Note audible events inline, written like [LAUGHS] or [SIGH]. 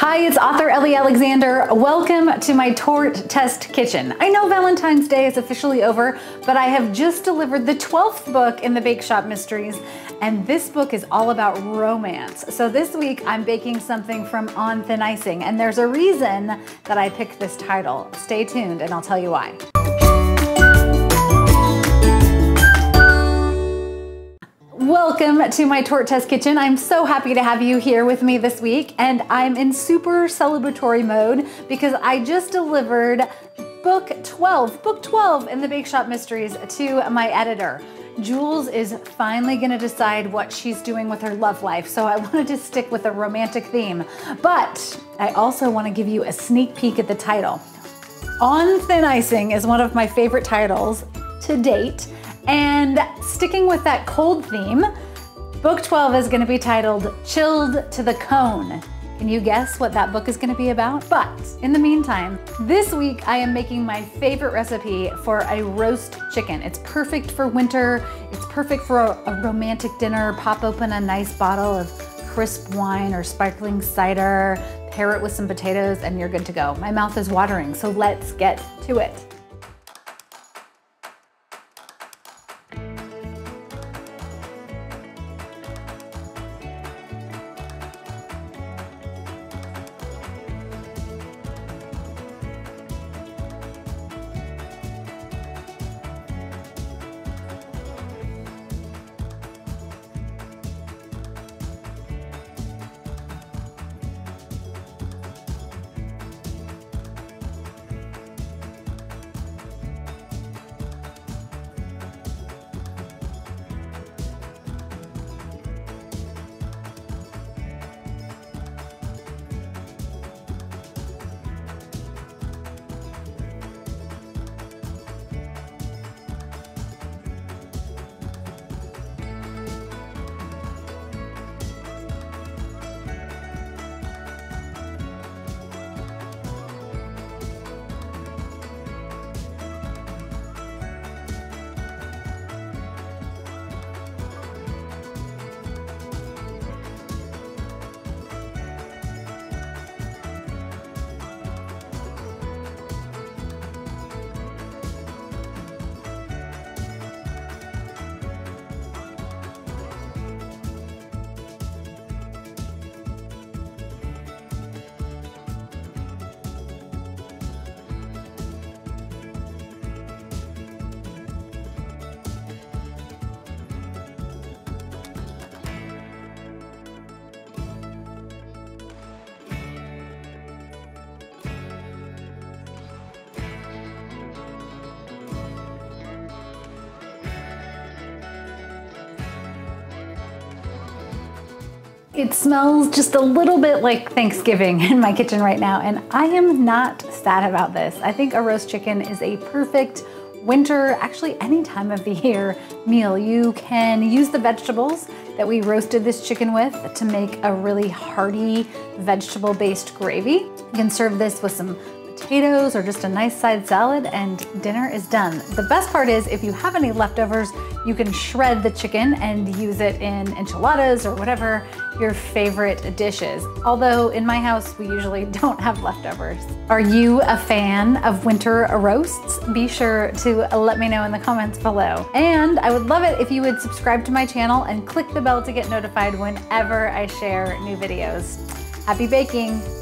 Hi, it's author Ellie Alexander. Welcome to my Torte Test Kitchen. I know Valentine's Day is officially over, but I have just delivered the 12th book in the Bake Shop Mysteries, and this book is all about romance. So this week I'm baking something from On Thin Icing, and there's a reason that I picked this title. Stay tuned and I'll tell you why. Welcome to my Torte Test Kitchen. I'm so happy to have you here with me this week, and I'm in super celebratory mode because I just delivered book 12, book 12 in the Bake Shop Mysteries to my editor. Jules is finally gonna decide what she's doing with her love life, so I [LAUGHS] wanted to stick with a romantic theme. But I also wanna give you a sneak peek at the title. On Thin Icing is one of my favorite titles to date, and sticking with that cold theme, book 12 is gonna be titled Chilled to the Cone. Can you guess what that book is gonna be about? But in the meantime, this week I am making my favorite recipe for a roast chicken. It's perfect for winter. It's perfect for a, a romantic dinner. Pop open a nice bottle of crisp wine or sparkling cider, pair it with some potatoes, and you're good to go. My mouth is watering, so let's get to it. It smells just a little bit like Thanksgiving [LAUGHS] in my kitchen right now, and I am not sad about this. I think a roast chicken is a perfect winter, actually any time of the year meal. You can use the vegetables that we roasted this chicken with to make a really hearty vegetable-based gravy. You can serve this with some potatoes or just a nice side salad and dinner is done. The best part is if you have any leftovers, you can shred the chicken and use it in enchiladas or whatever your favorite dishes. Although in my house, we usually [LAUGHS] don't have leftovers. Are you a fan of winter roasts? Be sure to let me know in the comments below. And I would love it if you would subscribe to my channel and click the bell to get notified whenever I share new videos. Happy baking!